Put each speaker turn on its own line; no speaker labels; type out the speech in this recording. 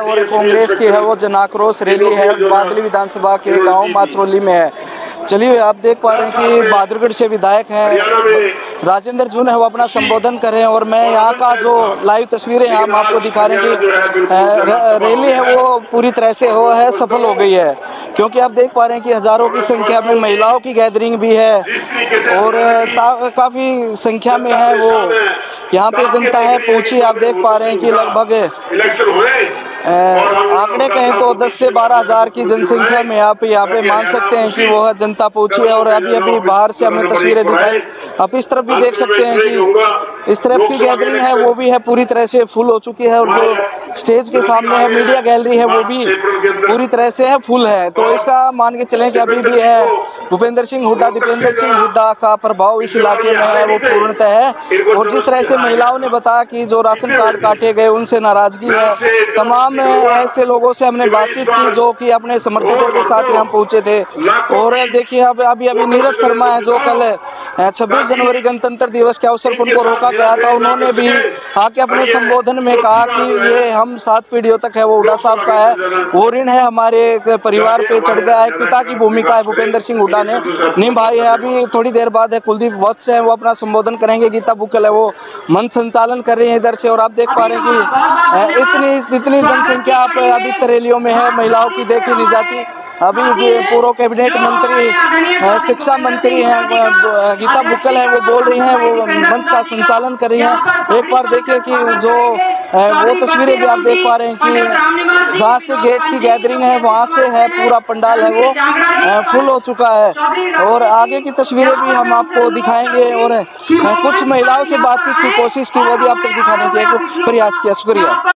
और कांग्रेस की है, वो जन आक्रोश रैली है, बादली विधानसभा के गाँव माचरोली में है। चलिए, आप देख पा रहे हैं कि बहादुरगढ़ से विधायक हैं। राजेंद्र जून है, वो अपना संबोधन कर रहे हैं और मैं यहाँ का जो लाइव तस्वीरें हम आपको दिखा रहे हैं कि रैली है, वो पूरी तरह से हो है, सफल हो गई है। क्योंकि आप देख पा रहे हैं कि हज़ारों की संख्या में महिलाओं की गैदरिंग भी है और काफ़ी संख्या में है वो। यहाँ पे जनता है, पहुँची, आप देख पा रहे हैं कि लगभग आंकड़े कहें तो 10 से बारह हज़ार की जनसंख्या में आप यहाँ पे मान सकते हैं कि वह जनता पहुँची है और अभी अभी बाहर से हमने तस्वीरें दिखाई। आप इस तरफ़ भी देख सकते हैं कि इस तरफ़ की गैदरिंग है, वो भी है, पूरी तरह से फुल हो चुकी है और जो स्टेज के सामने है, मीडिया गैलरी है, वो भी पूरी तरह से है, फुल है। तो इसका मान के चलें कि अभी भी है, भूपेंद्र सिंह हुड्डा, दीपेंद्र सिंह हुड्डा का प्रभाव इस इलाके में है, वो पूर्णतः है। और जिस तरह से महिलाओं ने बताया कि जो राशन कार्ड काटे गए, उनसे नाराज़गी है। तमाम ऐसे लोगों से हमने बातचीत की, जो कि अपने समर्थकों के साथ यहाँ पहुँचे थे। और देखिए, अब अभी अभी नीरज शर्मा है, जो कल छब्बीस जनवरी गणतंत्र दिवस के अवसर पर उनको रोका गया था। उन्होंने भी आके अपने संबोधन में कहा कि ये हम सात पीढ़ियों तक है, वो हुडा साहब का है। वो ऋण है हमारे परिवार पे चढ़ गया है। पिता की भूमिका है, भूपेंद्र सिंह हुडा ने। निभाई है अभी थोड़ी देर बाद है, कुलदीप वत्स है, वो अपना संबोधन करेंगे। गीता बुकल है, वो मन संचालन कर रही है इधर से। और आप देख पा रहे हैं कि इतनी इतनी जनसंख्या आप अधिकतर रैलियों में है, महिलाओं की देखी नहीं जाती। अभी पूर्व कैबिनेट मंत्री शिक्षा मंत्री हैं गीता बुक्कल है वो बोल रही हैं वो मंच का संचालन कर रही हैं। एक बार देखिए कि जो वो तस्वीरें भी आप देख पा रहे हैं कि जहाँ से गेट की गैदरिंग है वहाँ से है पूरा पंडाल है वो फुल हो चुका है। और आगे की तस्वीरें भी हम आपको दिखाएँगे और कुछ महिलाओं से बातचीत की कोशिश की वो भी आप तक दिखाने की एक प्रयास किया। शुक्रिया।